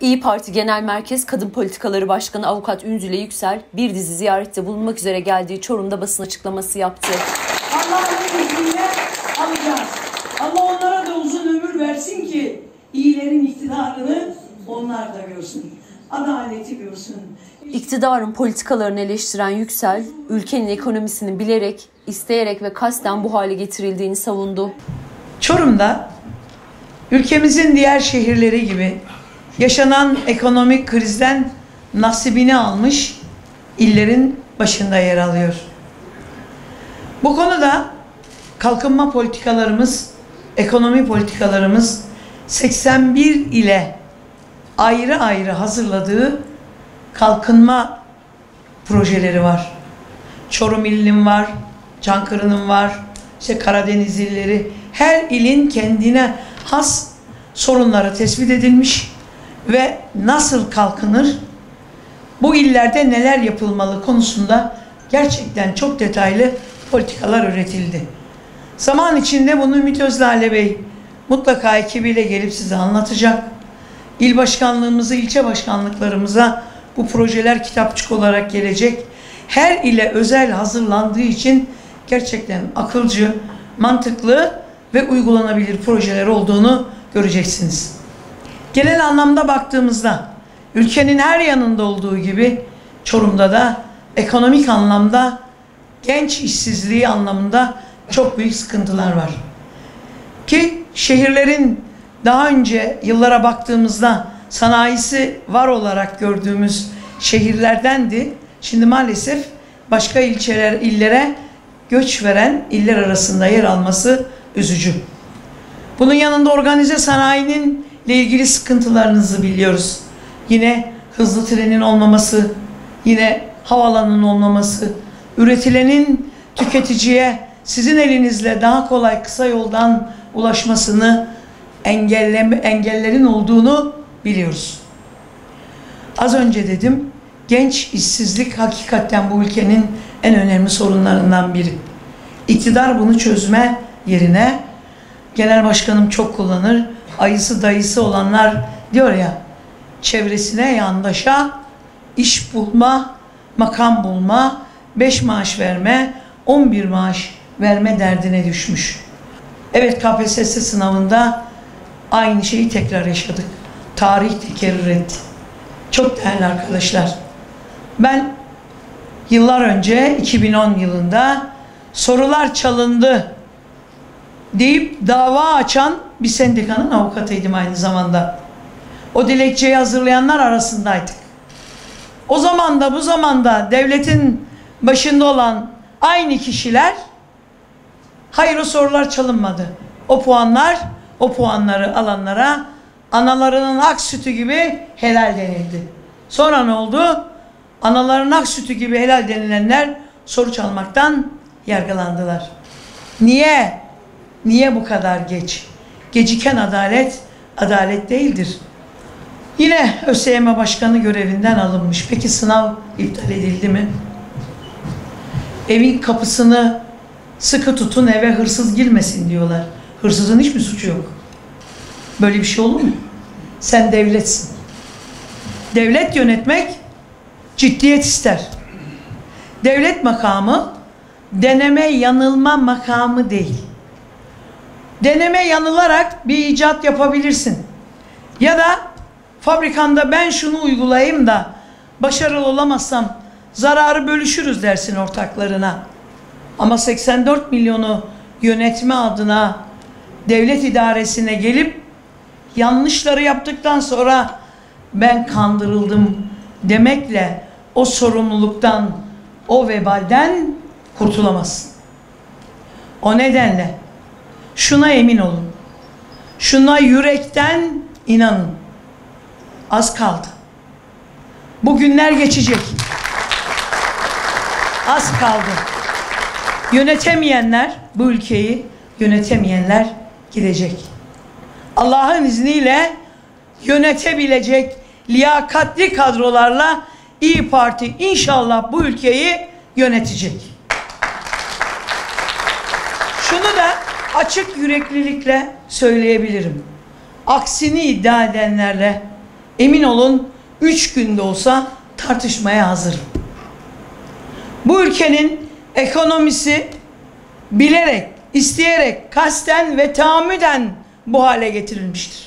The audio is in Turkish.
İyi Parti Genel Merkez Kadın Politikaları Başkanı Avukat Ünzüle Yüksel bir dizi ziyarette bulunmak üzere geldiği Çorum'da basın açıklaması yaptı. Allah'ın izniyle alacağız. Allah onlara da uzun ömür versin ki iyilerin iktidarını onlar da görsün. Adaleti görsün. İktidarın politikalarını eleştiren Yüksel, ülkenin ekonomisinin bilerek, isteyerek ve kasten bu hale getirildiğini savundu. Çorum'da ülkemizin diğer şehirleri gibi yaşanan ekonomik krizden nasibini almış illerin başında yer alıyor. Bu konuda kalkınma politikalarımız, ekonomi politikalarımız 81 ile ayrı ayrı hazırladığı kalkınma projeleri var. Çorum ilinin var, Çankırı'nın var, işte Karadeniz illeri. Her ilin kendine has sorunları tespit edilmiş ve nasıl kalkınır, bu illerde neler yapılmalı konusunda gerçekten çok detaylı politikalar üretildi. Zaman içinde bunu Ümit Özdağle Bey mutlaka ekibiyle gelip size anlatacak. İl başkanlığımızı, ilçe başkanlıklarımıza bu projeler kitapçık olarak gelecek. Her ile özel hazırlandığı için gerçekten akılcı, mantıklı ve uygulanabilir projeler olduğunu göreceksiniz. Genel anlamda baktığımızda ülkenin her yanında olduğu gibi Çorum'da da ekonomik anlamda genç işsizliği anlamında çok büyük sıkıntılar var. Ki şehirlerin daha önce yıllara baktığımızda sanayisi var olarak gördüğümüz şehirlerdendi. Şimdi maalesef başka ilçeler, illere göç veren iller arasında yer alması üzücü. Bunun yanında organize sanayinin ilgili sıkıntılarınızı biliyoruz. Yine hızlı trenin olmaması, yine havalanın olmaması, üretilenin tüketiciye sizin elinizle daha kolay kısa yoldan ulaşmasını engelleme, engellerin olduğunu biliyoruz. Az önce dedim, genç işsizlik hakikaten bu ülkenin en önemli sorunlarından biri. İktidar bunu çözme yerine genel başkanım çok kullanır. Ayısı dayısı olanlar diyor ya çevresine yandaşa iş bulma, makam bulma, beş maaş verme, on bir maaş verme derdine düşmüş. Evet KPSS sınavında aynı şeyi tekrar yaşadık. Tarih tekerrür etti. Çok değerli arkadaşlar. Ben yıllar önce 2010 yılında sorular çalındı deyip dava açan bir sendikanın avukatıydım aynı zamanda. O dilekçeyi hazırlayanlar arasındaydık. O zaman da bu zamanda devletin başında olan aynı kişiler hayır o sorular çalınmadı. O puanlar o puanları alanlara analarının ak sütü gibi helal denildi. Sonra ne oldu? Anaların ak sütü gibi helal denilenler soru çalmaktan yargılandılar. Niye? Niye bu kadar geç? Geciken adalet, adalet değildir. Yine ÖSYM Başkanı görevinden alınmış. Peki sınav iptal edildi mi? Evin kapısını sıkı tutun eve hırsız girmesin diyorlar. Hırsızın hiçbir suçu yok. Böyle bir şey olur mu? Sen devletsin. Devlet yönetmek ciddiyet ister. Devlet makamı deneme yanılma makamı değil. Deneme yanılarak bir icat yapabilirsin. Ya da fabrikanda ben şunu uygulayayım da başarılı olamazsam zararı bölüşürüz dersin ortaklarına. Ama 84 milyonu yönetme adına devlet idaresine gelip yanlışları yaptıktan sonra ben kandırıldım demekle o sorumluluktan, o vebalden kurtulamazsın. O nedenle şuna emin olun. Şuna yürekten inanın. Az kaldı. Bu günler geçecek. Az kaldı. Yönetemeyenler bu ülkeyi yönetemeyenler gidecek. Allah'ın izniyle yönetebilecek liyakatli kadrolarla İyi Parti inşallah bu ülkeyi yönetecek. Şunu da açık yüreklilikle söyleyebilirim. Aksini iddia edenlerle emin olun 3 günde olsa tartışmaya hazırım. Bu ülkenin ekonomisi bilerek, isteyerek, kasten ve tahammüden bu hale getirilmiştir.